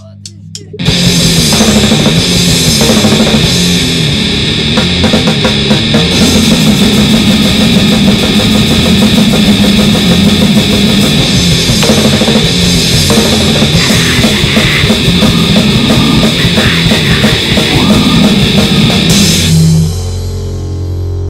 what is this?